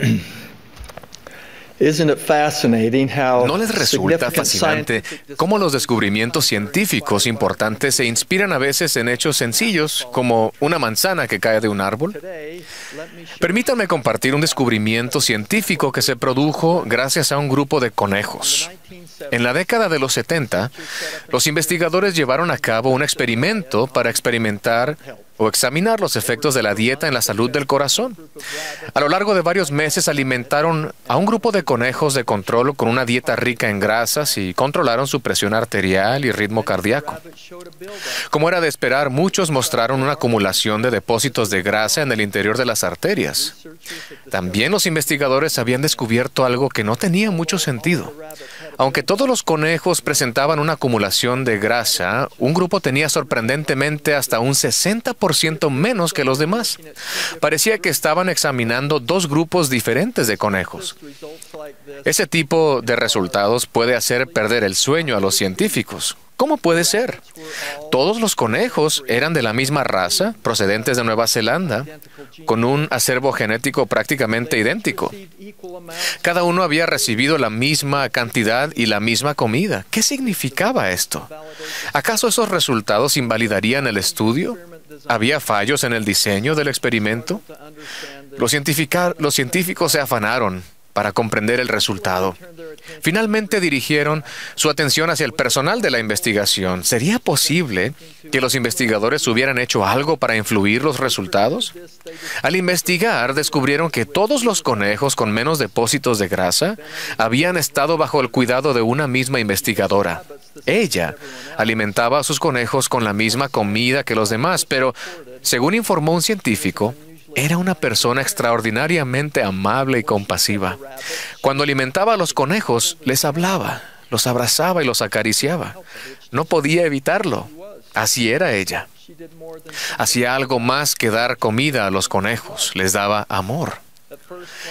¿No les resulta fascinante cómo los descubrimientos científicos importantes se inspiran a veces en hechos sencillos, como una manzana que cae de un árbol? Permítanme compartir un descubrimiento científico que se produjo gracias a un grupo de conejos. En la década de los 70, los investigadores llevaron a cabo un experimento para experimentar o examinar los efectos de la dieta en la salud del corazón. A lo largo de varios meses alimentaron a un grupo de conejos de control con una dieta rica en grasas y controlaron su presión arterial y ritmo cardíaco. Como era de esperar, muchos mostraron una acumulación de depósitos de grasa en el interior de las arterias. También los investigadores habían descubierto algo que no tenía mucho sentido. Aunque todos los conejos presentaban una acumulación de grasa, un grupo tenía sorprendentemente hasta un 60% menos que los demás. Parecía que estaban examinando dos grupos diferentes de conejos. Ese tipo de resultados puede hacer perder el sueño a los científicos. ¿Cómo puede ser? Todos los conejos eran de la misma raza, procedentes de Nueva Zelanda, con un acervo genético prácticamente idéntico. Cada uno había recibido la misma cantidad y la misma comida. ¿Qué significaba esto? ¿Acaso esos resultados invalidarían el estudio? ¿Había fallos en el diseño del experimento? Los, los científicos se afanaron para comprender el resultado. Finalmente dirigieron su atención hacia el personal de la investigación. ¿Sería posible que los investigadores hubieran hecho algo para influir los resultados? Al investigar, descubrieron que todos los conejos con menos depósitos de grasa habían estado bajo el cuidado de una misma investigadora. Ella alimentaba a sus conejos con la misma comida que los demás, pero, según informó un científico, era una persona extraordinariamente amable y compasiva. Cuando alimentaba a los conejos, les hablaba, los abrazaba y los acariciaba. No podía evitarlo. Así era ella. Hacía algo más que dar comida a los conejos, les daba amor.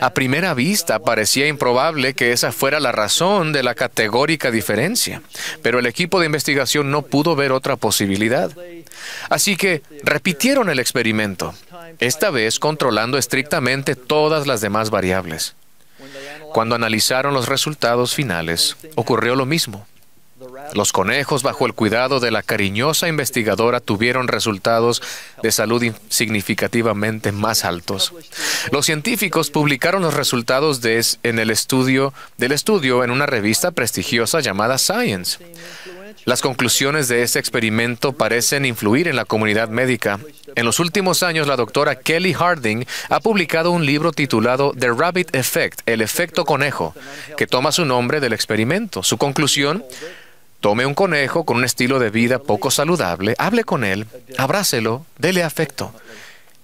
A primera vista parecía improbable que esa fuera la razón de la categórica diferencia, pero el equipo de investigación no pudo ver otra posibilidad. Así que repitieron el experimento, esta vez controlando estrictamente todas las demás variables. Cuando analizaron los resultados finales, ocurrió lo mismo. Los conejos, bajo el cuidado de la cariñosa investigadora, tuvieron resultados de salud significativamente más altos. Los científicos publicaron los resultados de, en el estudio, del estudio en una revista prestigiosa llamada Science. Las conclusiones de ese experimento parecen influir en la comunidad médica. En los últimos años, la doctora Kelly Harding ha publicado un libro titulado The Rabbit Effect, el efecto conejo, que toma su nombre del experimento. Su conclusión, Tome un conejo con un estilo de vida poco saludable, hable con él, abrácelo, dele afecto.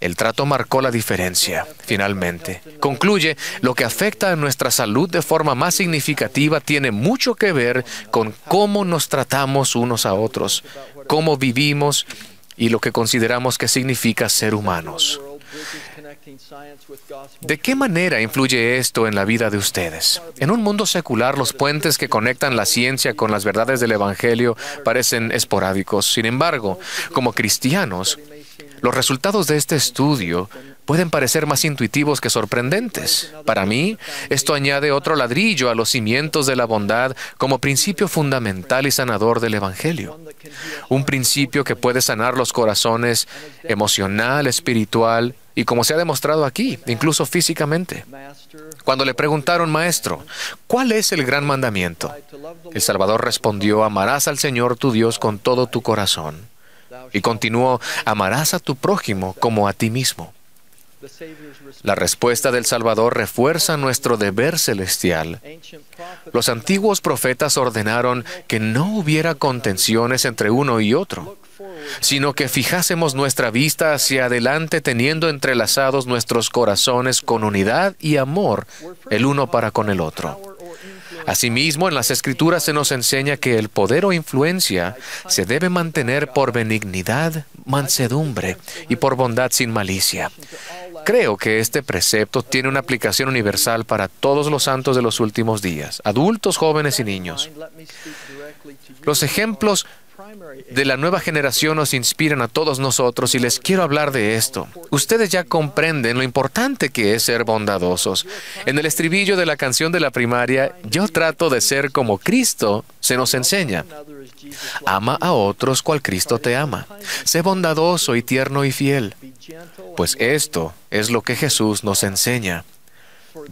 El trato marcó la diferencia, finalmente. Concluye, lo que afecta a nuestra salud de forma más significativa tiene mucho que ver con cómo nos tratamos unos a otros, cómo vivimos y lo que consideramos que significa ser humanos. ¿De qué manera influye esto en la vida de ustedes? En un mundo secular, los puentes que conectan la ciencia con las verdades del Evangelio parecen esporádicos. Sin embargo, como cristianos, los resultados de este estudio pueden parecer más intuitivos que sorprendentes. Para mí, esto añade otro ladrillo a los cimientos de la bondad como principio fundamental y sanador del Evangelio. Un principio que puede sanar los corazones emocional, espiritual y como se ha demostrado aquí, incluso físicamente. Cuando le preguntaron, Maestro, ¿cuál es el gran mandamiento? El Salvador respondió, amarás al Señor tu Dios con todo tu corazón. Y continuó, amarás a tu prójimo como a ti mismo. La respuesta del Salvador refuerza nuestro deber celestial. Los antiguos profetas ordenaron que no hubiera contenciones entre uno y otro, sino que fijásemos nuestra vista hacia adelante teniendo entrelazados nuestros corazones con unidad y amor el uno para con el otro. Asimismo, en las Escrituras se nos enseña que el poder o influencia se debe mantener por benignidad, mansedumbre y por bondad sin malicia. Creo que este precepto tiene una aplicación universal para todos los santos de los últimos días, adultos, jóvenes y niños. Los ejemplos de la nueva generación nos inspiran a todos nosotros y les quiero hablar de esto. Ustedes ya comprenden lo importante que es ser bondadosos. En el estribillo de la canción de la primaria, yo trato de ser como Cristo se nos enseña. Ama a otros cual Cristo te ama. Sé bondadoso y tierno y fiel. Pues esto es lo que Jesús nos enseña.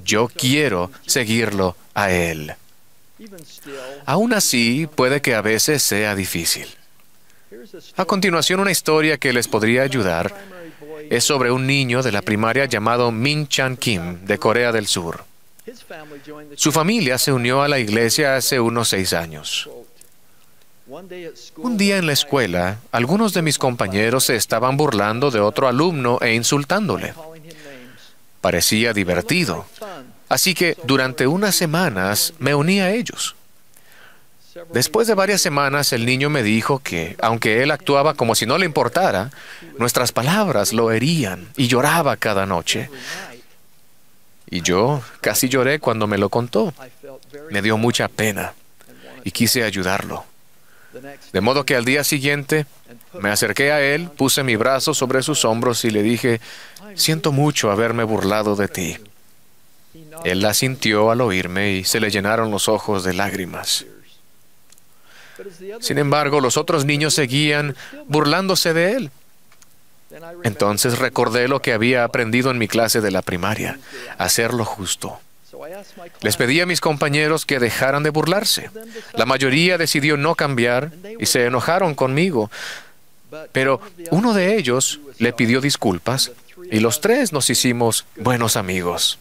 Yo quiero seguirlo a Él. Aún así, puede que a veces sea difícil. A continuación, una historia que les podría ayudar es sobre un niño de la primaria llamado Min Chan Kim, de Corea del Sur. Su familia se unió a la iglesia hace unos seis años. Un día en la escuela, algunos de mis compañeros se estaban burlando de otro alumno e insultándole. Parecía divertido. Así que durante unas semanas me uní a ellos. Después de varias semanas el niño me dijo que, aunque él actuaba como si no le importara, nuestras palabras lo herían y lloraba cada noche. Y yo casi lloré cuando me lo contó. Me dio mucha pena y quise ayudarlo. De modo que al día siguiente me acerqué a él, puse mi brazo sobre sus hombros y le dije, siento mucho haberme burlado de ti. Él la sintió al oírme y se le llenaron los ojos de lágrimas. Sin embargo, los otros niños seguían burlándose de él. Entonces recordé lo que había aprendido en mi clase de la primaria, hacer lo justo. Les pedí a mis compañeros que dejaran de burlarse. La mayoría decidió no cambiar y se enojaron conmigo. Pero uno de ellos le pidió disculpas y los tres nos hicimos buenos amigos.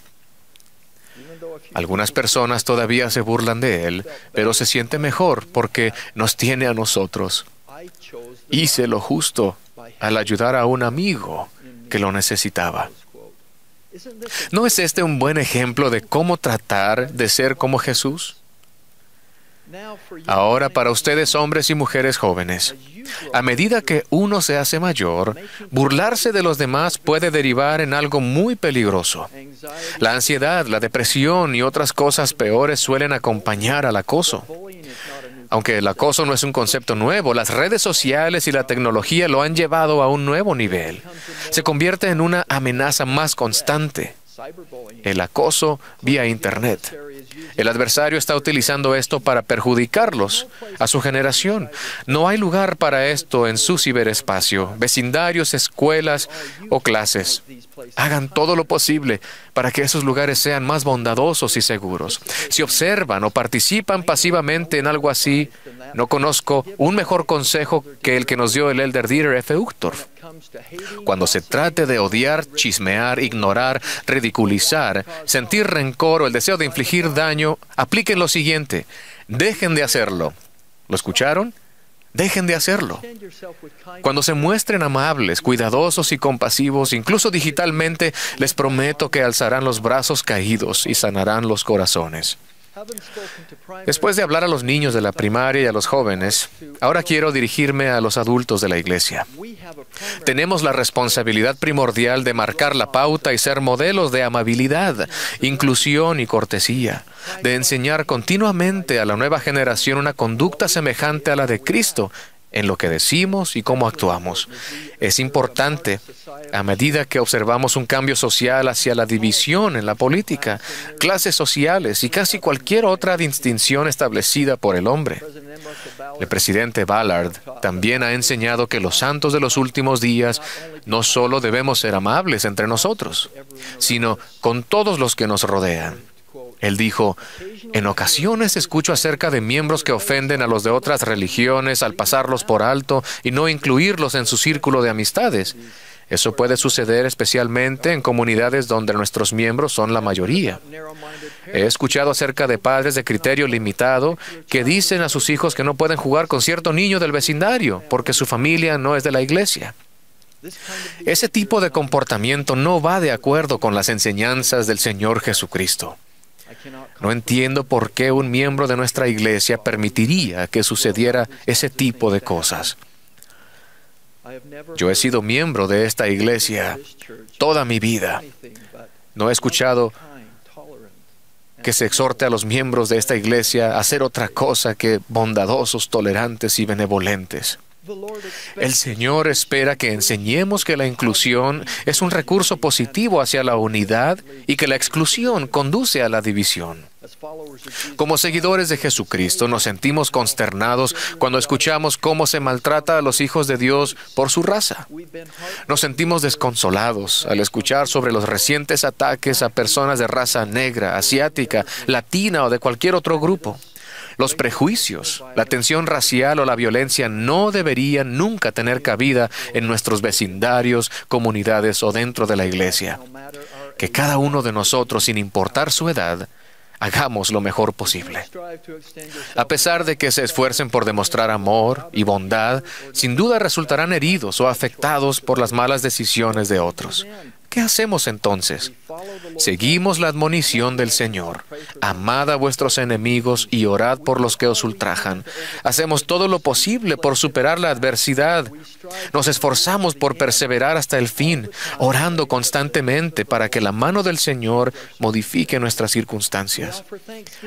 Algunas personas todavía se burlan de él, pero se siente mejor porque nos tiene a nosotros. Hice lo justo al ayudar a un amigo que lo necesitaba. ¿No es este un buen ejemplo de cómo tratar de ser como Jesús? Ahora para ustedes hombres y mujeres jóvenes, a medida que uno se hace mayor, burlarse de los demás puede derivar en algo muy peligroso. La ansiedad, la depresión y otras cosas peores suelen acompañar al acoso. Aunque el acoso no es un concepto nuevo, las redes sociales y la tecnología lo han llevado a un nuevo nivel. Se convierte en una amenaza más constante el acoso vía Internet. El adversario está utilizando esto para perjudicarlos, a su generación. No hay lugar para esto en su ciberespacio, vecindarios, escuelas o clases. Hagan todo lo posible para que esos lugares sean más bondadosos y seguros. Si observan o participan pasivamente en algo así, no conozco un mejor consejo que el que nos dio el elder Dieter F. Uchtdorf. Cuando se trate de odiar, chismear, ignorar, ridiculizar, sentir rencor o el deseo de infligir daño, apliquen lo siguiente. Dejen de hacerlo. ¿Lo escucharon? Dejen de hacerlo. Cuando se muestren amables, cuidadosos y compasivos, incluso digitalmente, les prometo que alzarán los brazos caídos y sanarán los corazones. Después de hablar a los niños de la primaria y a los jóvenes, ahora quiero dirigirme a los adultos de la iglesia. Tenemos la responsabilidad primordial de marcar la pauta y ser modelos de amabilidad, inclusión y cortesía, de enseñar continuamente a la nueva generación una conducta semejante a la de Cristo en lo que decimos y cómo actuamos. Es importante, a medida que observamos un cambio social hacia la división en la política, clases sociales y casi cualquier otra distinción establecida por el hombre. El presidente Ballard también ha enseñado que los santos de los últimos días no solo debemos ser amables entre nosotros, sino con todos los que nos rodean. Él dijo, en ocasiones escucho acerca de miembros que ofenden a los de otras religiones al pasarlos por alto y no incluirlos en su círculo de amistades. Eso puede suceder especialmente en comunidades donde nuestros miembros son la mayoría. He escuchado acerca de padres de criterio limitado que dicen a sus hijos que no pueden jugar con cierto niño del vecindario porque su familia no es de la iglesia. Ese tipo de comportamiento no va de acuerdo con las enseñanzas del Señor Jesucristo. No entiendo por qué un miembro de nuestra iglesia permitiría que sucediera ese tipo de cosas. Yo he sido miembro de esta iglesia toda mi vida. No he escuchado que se exhorte a los miembros de esta iglesia a hacer otra cosa que bondadosos, tolerantes y benevolentes. El Señor espera que enseñemos que la inclusión es un recurso positivo hacia la unidad y que la exclusión conduce a la división. Como seguidores de Jesucristo nos sentimos consternados cuando escuchamos cómo se maltrata a los hijos de Dios por su raza. Nos sentimos desconsolados al escuchar sobre los recientes ataques a personas de raza negra, asiática, latina o de cualquier otro grupo. Los prejuicios, la tensión racial o la violencia no deberían nunca tener cabida en nuestros vecindarios, comunidades o dentro de la iglesia. Que cada uno de nosotros, sin importar su edad, hagamos lo mejor posible. A pesar de que se esfuercen por demostrar amor y bondad, sin duda resultarán heridos o afectados por las malas decisiones de otros. ¿Qué hacemos entonces? Seguimos la admonición del Señor. Amad a vuestros enemigos y orad por los que os ultrajan. Hacemos todo lo posible por superar la adversidad. Nos esforzamos por perseverar hasta el fin, orando constantemente para que la mano del Señor modifique nuestras circunstancias.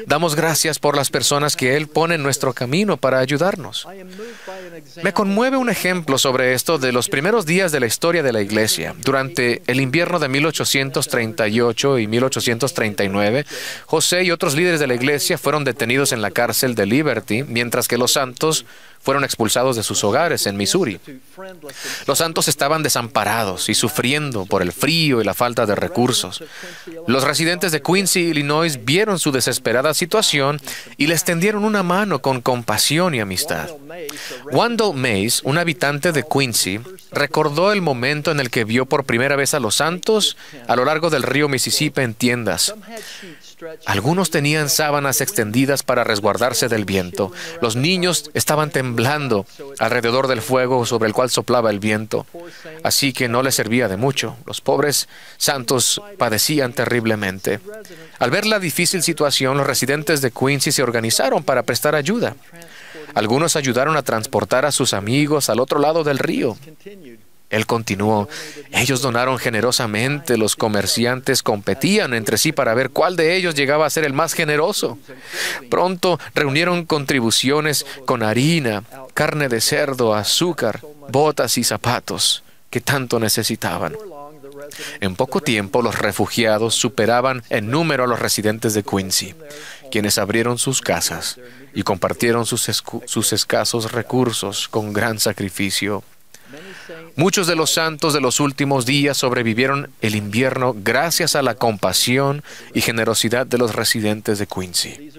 Damos gracias por las personas que Él pone en nuestro camino para ayudarnos. Me conmueve un ejemplo sobre esto de los primeros días de la historia de la Iglesia. Durante el invierno de 1838 y 1839, José y otros líderes de la iglesia fueron detenidos en la cárcel de Liberty, mientras que los santos fueron expulsados de sus hogares en Missouri. Los santos estaban desamparados y sufriendo por el frío y la falta de recursos. Los residentes de Quincy, Illinois, vieron su desesperada situación y les tendieron una mano con compasión y amistad. Wendell Mays, un habitante de Quincy, recordó el momento en el que vio por primera vez a los santos a lo largo del río Mississippi en tiendas. Algunos tenían sábanas extendidas para resguardarse del viento. Los niños estaban temblando alrededor del fuego sobre el cual soplaba el viento, así que no les servía de mucho. Los pobres santos padecían terriblemente. Al ver la difícil situación, los residentes de Quincy se organizaron para prestar ayuda. Algunos ayudaron a transportar a sus amigos al otro lado del río. Él continuó, ellos donaron generosamente, los comerciantes competían entre sí para ver cuál de ellos llegaba a ser el más generoso. Pronto reunieron contribuciones con harina, carne de cerdo, azúcar, botas y zapatos que tanto necesitaban. En poco tiempo los refugiados superaban en número a los residentes de Quincy, quienes abrieron sus casas y compartieron sus, sus escasos recursos con gran sacrificio. Muchos de los santos de los últimos días sobrevivieron el invierno gracias a la compasión y generosidad de los residentes de Quincy.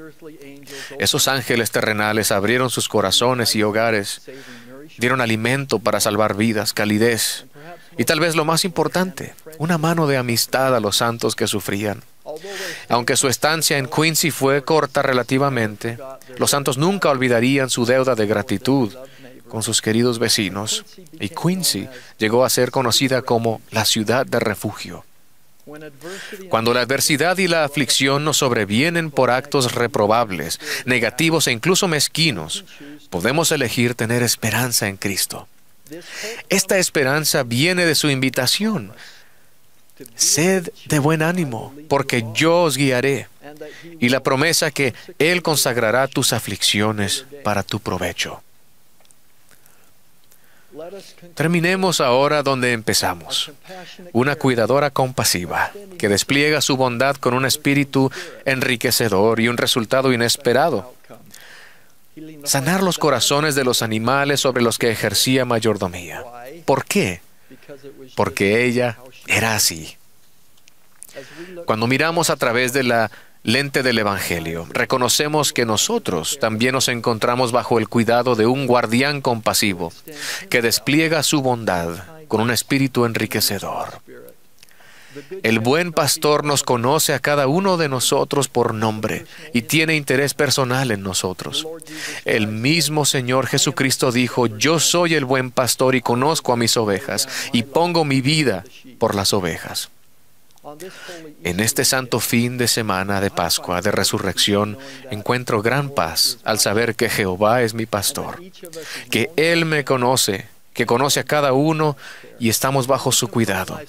Esos ángeles terrenales abrieron sus corazones y hogares, dieron alimento para salvar vidas, calidez y tal vez lo más importante, una mano de amistad a los santos que sufrían. Aunque su estancia en Quincy fue corta relativamente, los santos nunca olvidarían su deuda de gratitud con sus queridos vecinos, y Quincy llegó a ser conocida como la ciudad de refugio. Cuando la adversidad y la aflicción nos sobrevienen por actos reprobables, negativos e incluso mezquinos, podemos elegir tener esperanza en Cristo. Esta esperanza viene de su invitación. Sed de buen ánimo, porque yo os guiaré, y la promesa que Él consagrará tus aflicciones para tu provecho. Terminemos ahora donde empezamos. Una cuidadora compasiva que despliega su bondad con un espíritu enriquecedor y un resultado inesperado. Sanar los corazones de los animales sobre los que ejercía mayordomía. ¿Por qué? Porque ella era así. Cuando miramos a través de la lente del Evangelio, reconocemos que nosotros también nos encontramos bajo el cuidado de un guardián compasivo que despliega su bondad con un espíritu enriquecedor. El buen pastor nos conoce a cada uno de nosotros por nombre y tiene interés personal en nosotros. El mismo Señor Jesucristo dijo, yo soy el buen pastor y conozco a mis ovejas y pongo mi vida por las ovejas. En este santo fin de semana de Pascua, de resurrección, encuentro gran paz al saber que Jehová es mi pastor, que Él me conoce que conoce a cada uno y estamos bajo su cuidado.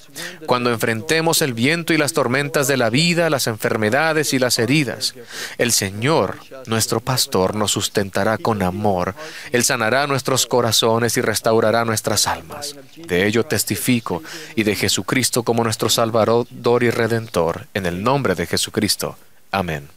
Cuando enfrentemos el viento y las tormentas de la vida, las enfermedades y las heridas, el Señor, nuestro pastor, nos sustentará con amor. Él sanará nuestros corazones y restaurará nuestras almas. De ello testifico y de Jesucristo como nuestro Salvador y Redentor, en el nombre de Jesucristo. Amén.